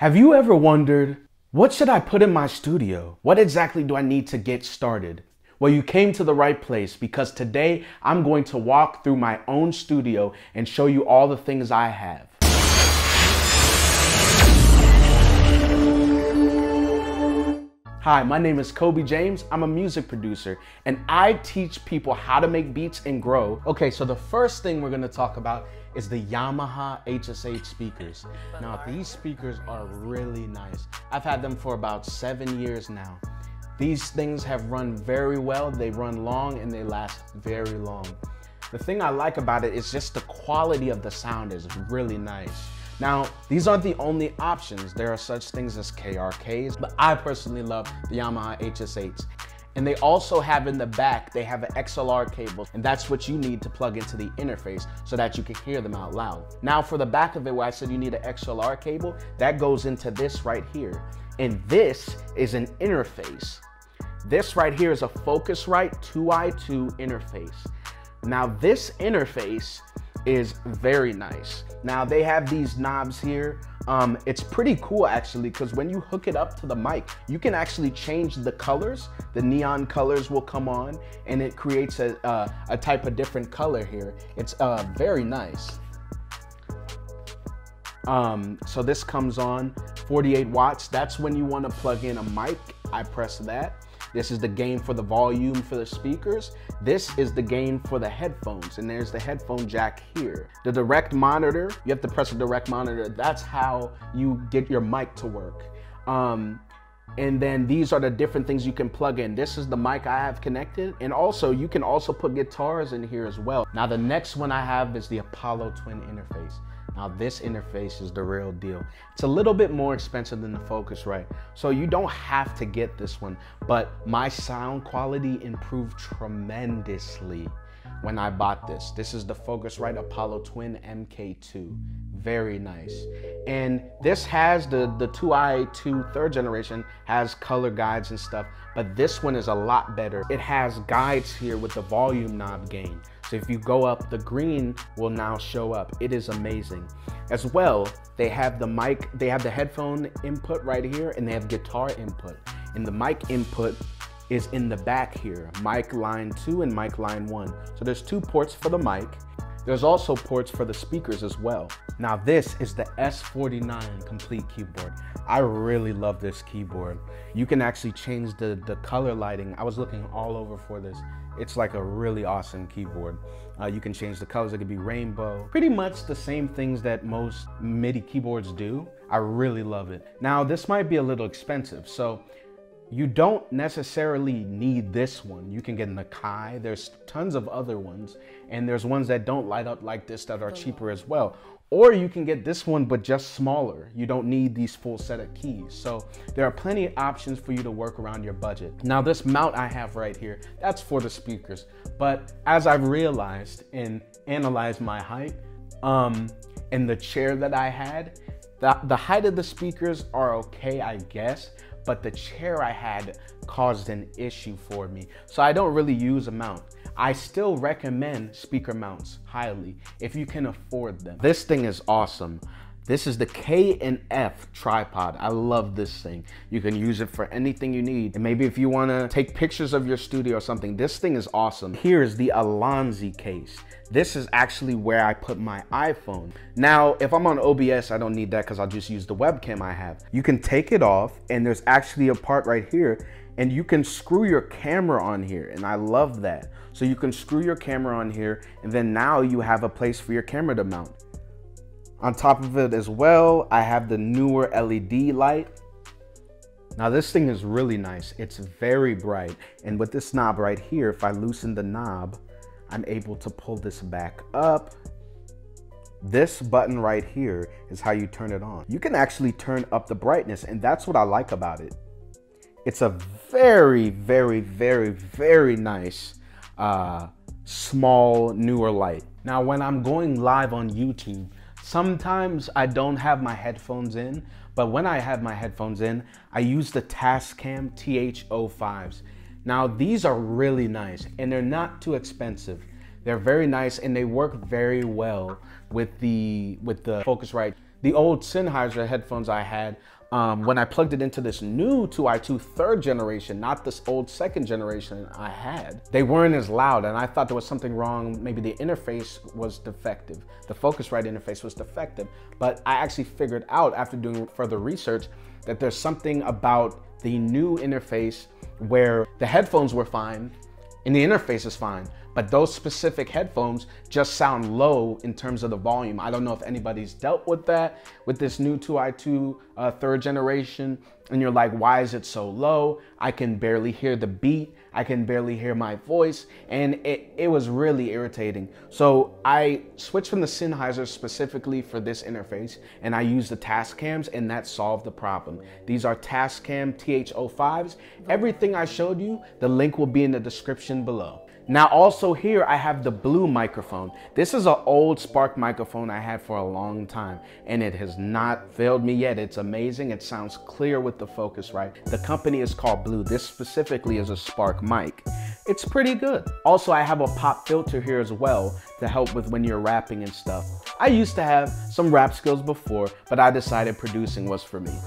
Have you ever wondered, what should I put in my studio? What exactly do I need to get started? Well, you came to the right place because today I'm going to walk through my own studio and show you all the things I have. Hi, my name is Kobe James. I'm a music producer and I teach people how to make beats and grow. Okay, so the first thing we're gonna talk about is the Yamaha HS8 speakers. Now, these speakers are really nice. I've had them for about seven years now. These things have run very well. They run long and they last very long. The thing I like about it is just the quality of the sound is really nice. Now, these aren't the only options. There are such things as KRKs, but I personally love the Yamaha HS8s. And they also have in the back, they have an XLR cable, and that's what you need to plug into the interface so that you can hear them out loud. Now for the back of it, where I said you need an XLR cable, that goes into this right here. And this is an interface. This right here is a Focusrite 2i2 interface. Now this interface is very nice. Now they have these knobs here. Um, it's pretty cool actually because when you hook it up to the mic, you can actually change the colors. The neon colors will come on and it creates a, uh, a type of different color here. It's uh, very nice. Um, so this comes on 48 watts. That's when you want to plug in a mic. I press that. This is the gain for the volume for the speakers. This is the gain for the headphones. And there's the headphone jack here. The direct monitor, you have to press the direct monitor. That's how you get your mic to work. Um, and then these are the different things you can plug in. This is the mic I have connected. And also you can also put guitars in here as well. Now the next one I have is the Apollo Twin interface. Now this interface is the real deal. It's a little bit more expensive than the Focusrite, so you don't have to get this one, but my sound quality improved tremendously when I bought this. This is the Focusrite Apollo Twin MK2. Very nice. And this has the, the 2i2 third generation has color guides and stuff, but this one is a lot better. It has guides here with the volume knob gain. So if you go up, the green will now show up. It is amazing. As well, they have the mic, they have the headphone input right here and they have guitar input. And the mic input is in the back here, mic line two and mic line one. So there's two ports for the mic. There's also ports for the speakers as well. Now this is the S49 Komplete keyboard. I really love this keyboard. You can actually change the, the color lighting. I was looking all over for this. It's like a really awesome keyboard. Uh, you can change the colors, it could be rainbow. Pretty much the same things that most MIDI keyboards do. I really love it. Now this might be a little expensive, so you don't necessarily need this one. You can get an Akai, there's tons of other ones, and there's ones that don't light up like this that are cheaper as well. Or you can get this one, but just smaller. You don't need these full set of keys. So there are plenty of options for you to work around your budget. Now this mount I have right here, that's for the speakers. But as I've realized and analyzed my height um, and the chair that I had, the, the height of the speakers are okay, I guess, but the chair I had caused an issue for me. So I don't really use a mount. I still recommend speaker mounts highly if you can afford them. This thing is awesome. This is the K and F tripod. I love this thing. You can use it for anything you need. And maybe if you wanna take pictures of your studio or something, this thing is awesome. Here's the Ulanzi case. This is actually where I put my iPhone. Now, if I'm on OBS, I don't need that because I'll just use the webcam I have. You can take it off and there's actually a part right here and you can screw your camera on here and I love that. So you can screw your camera on here and then now you have a place for your camera to mount. On top of it as well, I have the Neewer LED light. Now this thing is really nice. It's very bright. And with this knob right here, if I loosen the knob, I'm able to pull this back up. This button right here is how you turn it on. You can actually turn up the brightness and that's what I like about it. It's a very, very, very, very nice uh, small Neewer light. Now when I'm going live on YouTube, sometimes I don't have my headphones in, but when I have my headphones in, I use the Tascam TH05s. Now these are really nice and they're not too expensive. They're very nice and they work very well with the with the Focusrite The old Sennheiser headphones I had, um, when I plugged it into this new 2i2 third generation, not this old second generation I had, they weren't as loud and I thought there was something wrong. Maybe the interface was defective. The Focusrite interface was defective. But I actually figured out after doing further research that there's something about the new interface where the headphones were fine and the interface is fine, but those specific headphones just sound low in terms of the volume. I don't know if anybody's dealt with that with this new 2i2 uh, third generation, and you're like, why is it so low? I can barely hear the beat. I can barely hear my voice, and it, it was really irritating. So I switched from the Sennheiser specifically for this interface, and I used the Tascams, and that solved the problem. These are Tascam TH05s. Everything I showed you, the link will be in the description below. Now also here I have the blue microphone. This is an old Spark microphone I had for a long time and it has not failed me yet. It's amazing. It sounds clear with the Focusrite. The company is called Blue. This specifically is a Spark mic. It's pretty good. Also I have a pop filter here as well to help with when you're rapping and stuff. I used to have some rap skills before but I decided producing was for me.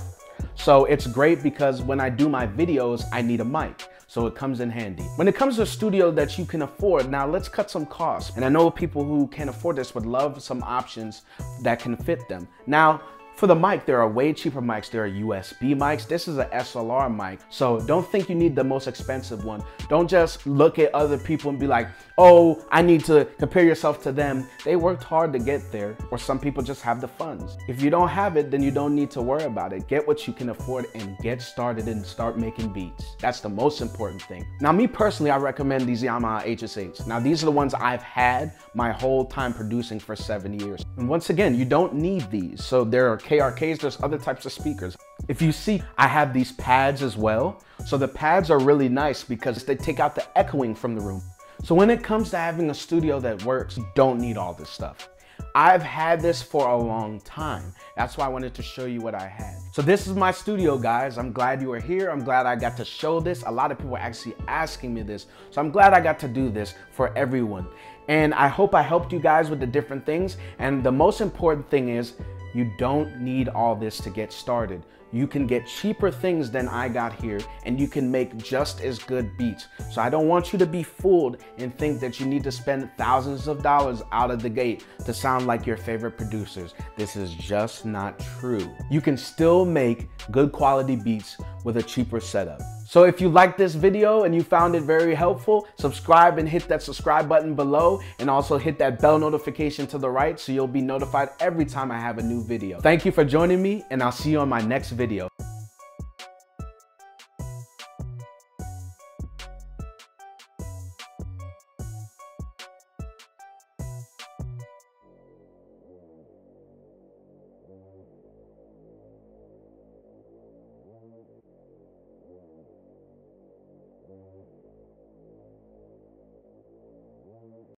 So it's great because when I do my videos, I need a mic so it comes in handy. When it comes to a studio that you can afford, now let's cut some costs. And I know people who can't afford this would love some options that can fit them. Now, for the mic, there are way cheaper mics. There are USB mics. This is an XLR mic. So don't think you need the most expensive one. Don't just look at other people and be like, oh, I need to compare yourself to them. They worked hard to get there, or some people just have the funds. If you don't have it, then you don't need to worry about it. Get what you can afford and get started and start making beats. That's the most important thing. Now, me personally, I recommend these Yamaha HS8. Now, these are the ones I've had my whole time producing for seven years. And once again, you don't need these. So there are KRKs, there's other types of speakers. If you see, I have these pads as well. So the pads are really nice because they take out the echoing from the room. So when it comes to having a studio that works, you don't need all this stuff. I've had this for a long time. That's why I wanted to show you what I had. So this is my studio, guys. I'm glad you are here. I'm glad I got to show this. A lot of people are actually asking me this. So I'm glad I got to do this for everyone. And I hope I helped you guys with the different things. And the most important thing is you don't need all this to get started. You can get cheaper things than I got here and you can make just as good beats. So I don't want you to be fooled and think that you need to spend thousands of dollars out of the gate to sound like your favorite producers. This is just not true. You can still make good quality beats with a cheaper setup. So if you liked this video and you found it very helpful, subscribe and hit that subscribe button below and also hit that bell notification to the right so you'll be notified every time I have a new video. Thank you for joining me and I'll see you on my next video.